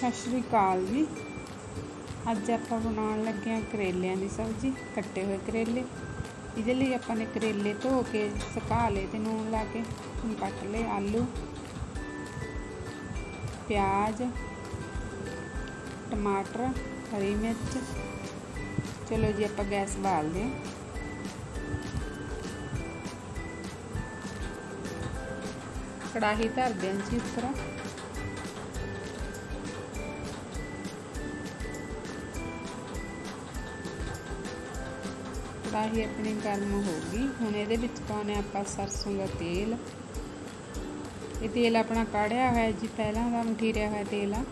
ਸਤਿ ਸ਼੍ਰੀ ਅਕਾਲ ਜੀ। ਅੱਜ ਆਪਾਂ ਬਣਾਉਣ ਲੱਗੇ ਹਾਂ ਕਰੇਲਿਆਂ ਦੀ ਸਬਜ਼ੀ, ਕੱਟੇ ਹੋਏ ਕਰੇਲੇ। ਇਹਦੇ ਲਈ ਆਪਾਂ ਨੇ ਕਰੇਲੇ ਧੋ ਕੇ, ਸੁਕਾ ਲਏ ਤੇ ਨੂਣ ਲਾ ਕੇ, ਹੁਣ ਕੱਟ ਲਏ ਆਲੂ, ਪਿਆਜ਼, ਟਮਾਟਰ, ਹਰੀ ਮਿਰਚ। ਚਲੋ ਜੀ, ਆਪਾਂ ਗੈਸ ਬਾਲਦੇ ਹਾਂ। ਕੜਾਹੀ ਧਰਦੇ ਹਾਂ ਜੀ ਇਸ ਕੜਾਹੀ ਆਪਣੀ ਗਰਮ ਹੋ ਗਈ। ਹੁਣ ਇਹਦੇ ਵਿੱਚ ਪਾਉਣੇ ਆਪਾਂ ਸਰਸੋਂ ਦਾ ਤੇਲ। ਇਹ ਤੇਲ ਆਪਣਾ ਕਾੜਿਆ ਹੋਇਆ ਜੀ, ਪਹਿਲਾਂ ਦਾ ਮਠੀਰਿਆ ਹੋਇਆ ਤੇਲ ਆ।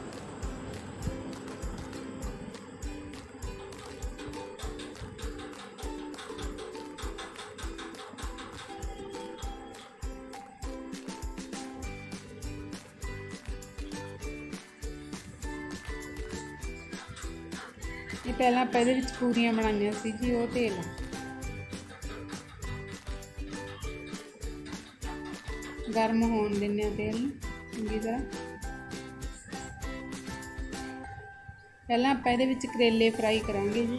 ਇਹ ਪਹਿਲਾਂ ਆਪਾਂ ਇਹਦੇ ਵਿੱਚ ਪੂਰੀਆਂ ਬਣਾਈਆਂ ਸੀ ਜੀ, ਉਹ ਤੇਲ। ਗਰਮ ਹੋਣ ਦਿੰਨੇ ਆ ਤੇਲ ਨੂੰ, ਚੰਗੀ ਤਰ੍ਹਾਂ। ਪਹਿਲਾਂ ਆਪਾਂ ਇਹਦੇ ਵਿੱਚ ਕਰੇਲੇ ਫਰਾਈ ਕਰਾਂਗੇ ਜੀ।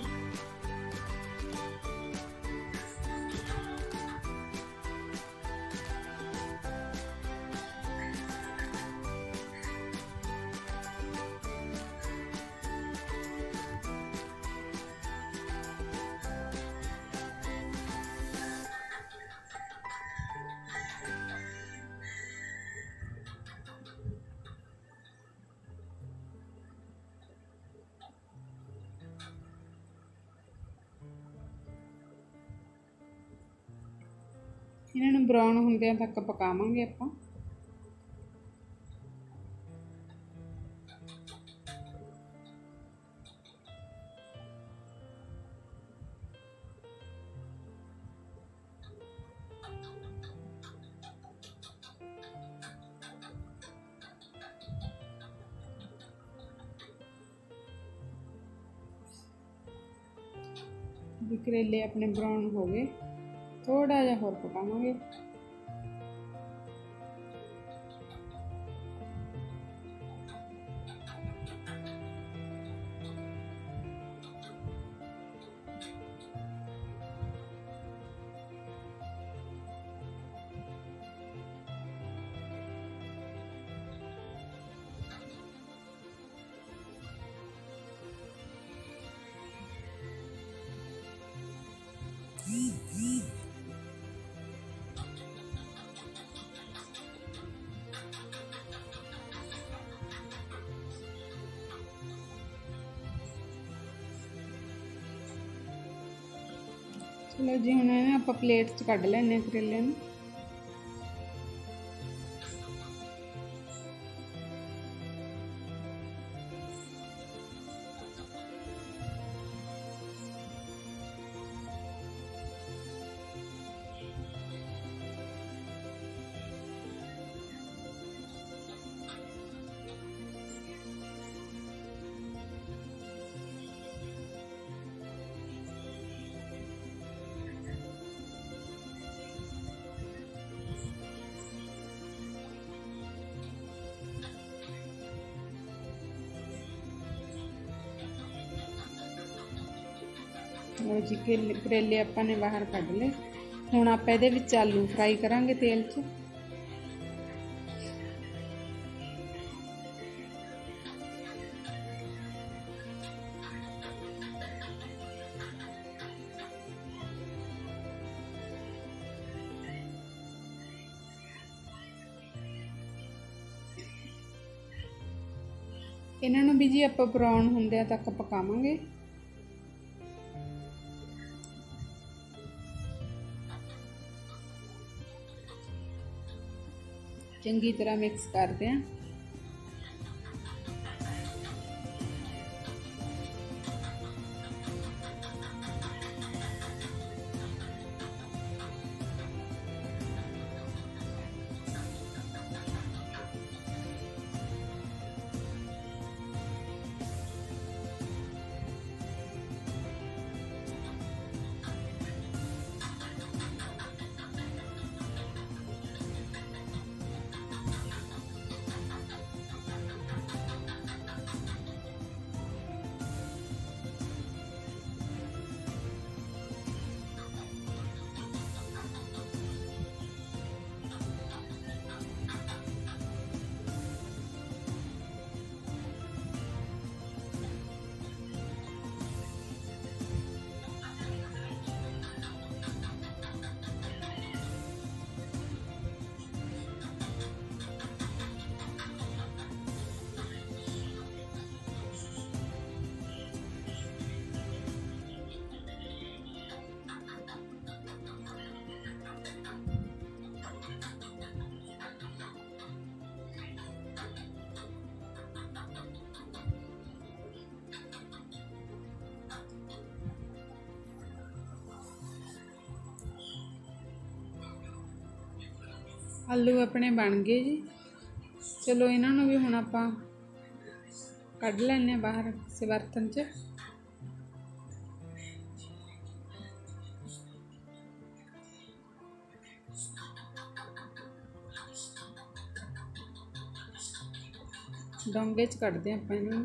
ਇਹਨਾਂ ਨੂੰ ਬਰਾਊਨ ਹੁੰਦਿਆਂ ਤੱਕ ਪਕਾਵਾਂਗੇ ਆਪਾਂ। ਕਰੇਲੇ ਆਪਣੇ ਬਰਾਊਨ ਹੋ ਗਏ। ਥੋੜਾ ਜਿਹਾ ਹੋਰ ਪਕਾਵਾਂਗੇ ਚਲੋ ਜੀ ਹੁਣ ਆਪਾਂ ਪਲੇਟ 'ਚ ਕੱਢ ਲੈਣੇ ਕਰੇਲੇ ਨੂੰ। ਲਓ ਜੀ ਕਰੇਲੇ ਆਪਾਂ ਨੇ ਬਾਹਰ ਕੱਢ ਲਏ। ਹੁਣ ਆਪਾਂ ਇਹਦੇ ਵਿੱਚ ਆਲੂ ਫਰਾਈ ਕਰਾਂਗੇ ਤੇਲ 'ਚ। ਇਹਨਾਂ ਨੂੰ ਵੀ ਜੀ ਆਪਾਂ ਬਰਾਊਨ ਹੁੰਦਿਆਂ ਤੱਕ ਪਕਾਵਾਂਗੇ। ਚੰਗੀ ਤਰ੍ਹਾਂ ਮਿਕਸ ਕਰਦੇ ਹਾਂ। ਆਲੂ ਆਪਣੇ ਬਣ ਗਏ ਜੀ। ਚਲੋ ਇਹਨਾਂ ਨੂੰ ਵੀ ਹੁਣ ਆਪਾਂ ਕੱਢ ਲੈਣੇ ਬਾਹਰ ਕਿਸੇ ਬਰਤਨ 'ਚ। ਡੋਂਗੇ 'ਚ ਕੱਢਦੇ ਆਪਾਂ ਇਹਨਾਂ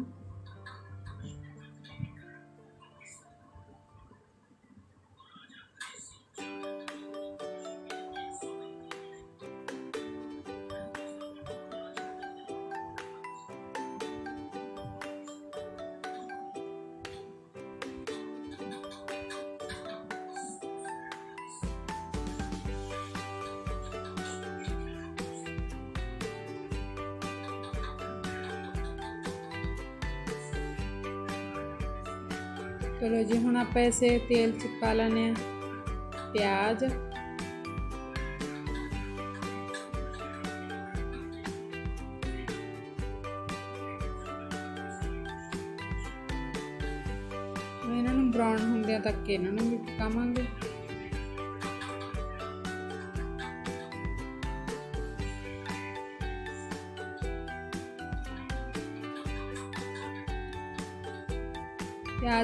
ਚਲੋ ਜੀ, ਹੁਣ ਆਪਾਂ ਇਸੇ ਤੇਲ ਚ ਪਾ ਲੈਣੇ ਆ ਪਿਆਜ਼। ਇਹਨਾਂ ਨੂੰ ਬਰਾਊਨ ਹੁੰਦਿਆਂ ਤੱਕ ਇਹਨਾਂ ਨੂੰ ਵੀ ਪਕਾਵਾਂਗੇ।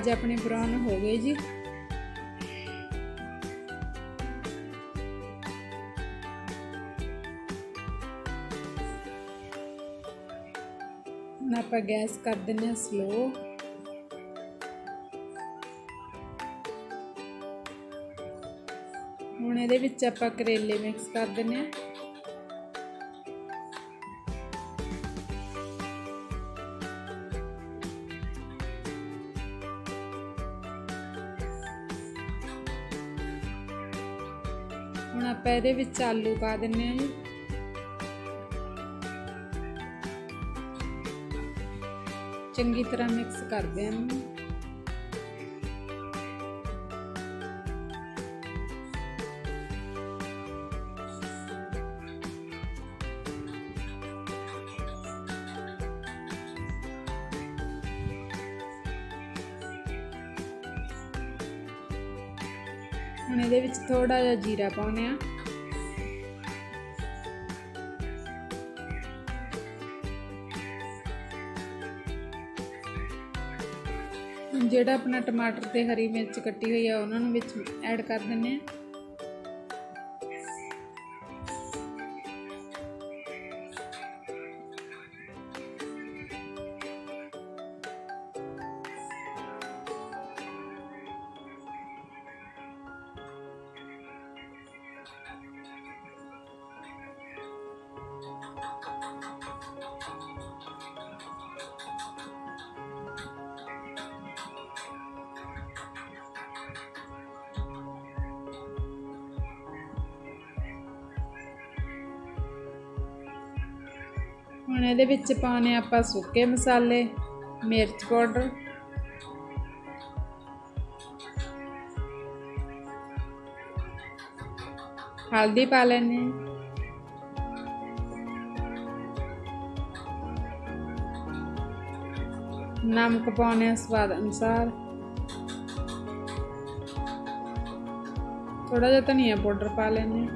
ਪਿਆਜ਼ ਆਪਣੇ ਬਰਾਊਨ ਹੋ ਗਏ ਜੀ। ਹੁਣ ਆਪਾਂ ਗੈਸ ਕਰ ਦਿੰਨੇ ਆ ਸਲੋ ਹੁਣ ਇਹਦੇ ਵਿੱਚ ਆਪਾਂ ਕਰੇਲੇ ਮਿਕਸ ਕਰ ਦਿੰਨੇ ਆ ਹੁਣ ਆਪਾਂ ਇਹਦੇ ਵਿੱਚ ਆਲੂ ਪਾ ਦਿੰਨੇ ਆ ਜੀ। ਚੰਗੀ ਤਰ੍ਹਾਂ ਮਿਕਸ ਕਰਦੇ ਹਾਂ। ਹੁਣ ਇਹਦੇ ਵਿੱਚ ਥੋੜਾ ਜਿਹਾ ਜੀਰਾ ਪਾਉਨੇ ਆ ਜਿਹੜਾ ਆਪਣਾ ਟਮਾਟਰ ਤੇ ਹਰੀ ਮਿਰਚ ਕੱਟੀ ਹੋਈ ਆ, ਉਹਨਾਂ ਨੂੰ ਵਿੱਚ ਐਡ ਕਰ ਦਿੰਨੇ ਆ ਹੁਣ ਇਹਦੇ ਵਿੱਚ ਪਾਉਣੇ ਆਪਾਂ ਸੁੱਕੇ ਮਸਾਲੇ, ਮਿਰਚ ਪਾਊਡਰ। ਹਲਦੀ ਪਾ ਲੈਣੇ ਨਮਕ ਪਾਉਣੇ ਸਵਾਦ ਅਨੁਸਾਰ। ਥੋੜਾ ਜਿਹਾ ਧਨੀਆ ਪਾਊਡਰ ਪਾ ਲੈਣੇ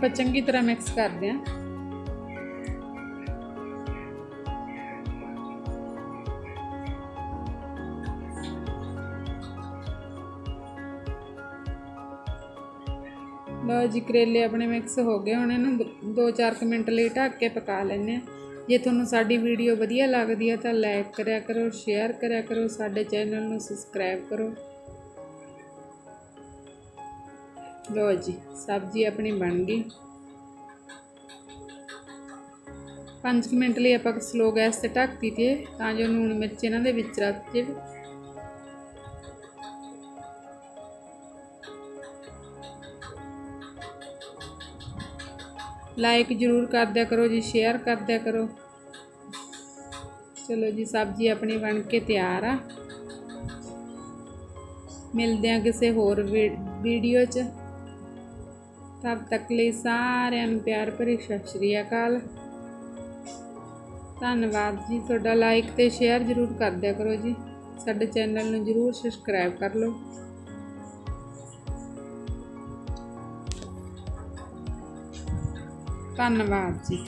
ਆਪਾਂ ਚੰਗੀ ਤਰ੍ਹਾਂ ਮਿਕਸ ਕਰਦੇ ਹਾਂ। ਲਓ ਜੀ, ਕਰੇਲੇ ਆਪਣੇ ਮਿਕਸ ਹੋ ਗਏ। ਹੁਣ ਇਹਨੂੰ 2-4 ਮਿੰਟ ਲਈ ਢੱਕ ਕੇ ਪਕਾ ਲੈਂਦੇ ਆ ਜੇ ਤੁਹਾਨੂੰ ਸਾਡੀ ਵੀਡੀਓ ਵਧੀਆ ਲੱਗਦੀ ਹੈ ਤਾਂ ਲਾਈਕ ਕਰਿਆ ਕਰੋ ਸ਼ੇਅਰ ਕਰਿਆ ਕਰੋ, ਸਾਡੇ ਚੈਨਲ ਨੂੰ ਸਬਸਕ੍ਰਾਈਬ ਕਰੋ। ਲੋ ਜੀ, ਸਬਜ਼ੀ ਆਪਣੀ ਬਣ ਗਈ। 5 ਮਿੰਟ ਲਈ ਆਪਾਂ ਸਲੋ ਗੈਸ ਤੇ ਢੱਕ ਦਿੱਤੀ ਤਾਂ ਜੋ ਲੂਣ ਮਿਰਚ ਇਹਨਾਂ ਦੇ ਵਿੱਚ ਰਚ ਜੇ ਲਾਈਕ ਜਰੂਰ ਕਰ ਦਿਆ ਕਰੋ ਜੀ, ਸ਼ੇਅਰ ਕਰ ਦਿਆ ਕਰੋ। ਚਲੋ ਜੀ, ਸਬਜ਼ੀ ਆਪਣੀ ਬਣ ਕੇ ਤਿਆਰ ਆ। ਮਿਲਦੇ ਆ ਕਿਸੇ ਹੋਰ ਵੀਡੀਓ 'ਚ। ਤਬ ਤੱਕ ਲਈ ਸਾਰਿਆਂ ਨੂੰ ਪਿਆਰ ਭਰੀ ਸਤਿ ਸ਼੍ਰੀ ਅਕਾਲ। ਧੰਨਵਾਦ ਜੀ। ਤੁਹਾਡਾ ਲਾਈਕ ਤੇ ਸ਼ੇਅਰ ਜ਼ਰੂਰ ਕਰ ਦਿਆ ਕਰੋ ਜੀ। ਸਾਡੇ ਚੈਨਲ ਨੂੰ ਜ਼ਰੂਰ ਸਬਸਕ੍ਰਾਈਬ ਕਰ ਲਓ। ਧੰਨਵਾਦ ਜੀ।